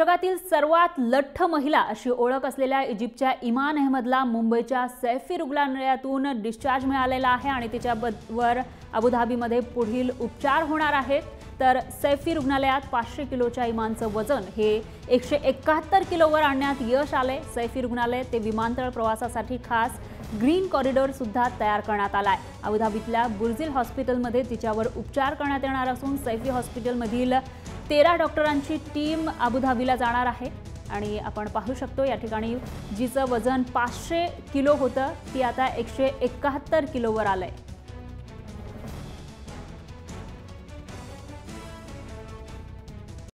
जगातील सर्वात लठ्ठ महिला अशी ओळख असलेल्या इजिप्तच्या इमान अहमदला मुंबईच्या सैफी रुग्णालयातून डिस्चार्ज मिळालेला आहे आणि तिच्यावर अबुधाबीमध्ये पुढील उपचार होणार आहेत. तर सैफी रुग्णालयात पाचशे किलोच्या इमानचं वजन हे एकशे एकाहत्तर किलोवर आणण्यात यश आले सैफी रुग्णालय ते विमानतळ प्रवासासाठी खास ग्रीन कॉरिडॉर सुद्धा तयार करण्यात आला आहे अबुधाबीतल्या बुर्जिल हॉस्पिटलमध्ये तिच्यावर उपचार करण्यात येणार असून सैफी हॉस्पिटलमधील तेरा डॉक्टरांची टीम अबुधाबीला जाणार आहे. आणि आपण पाहू शकतो या ठिकाणी जिचं वजन पाचशे किलो होतं ती आता एकशे एकाहत्तर किलोवर आलं आहे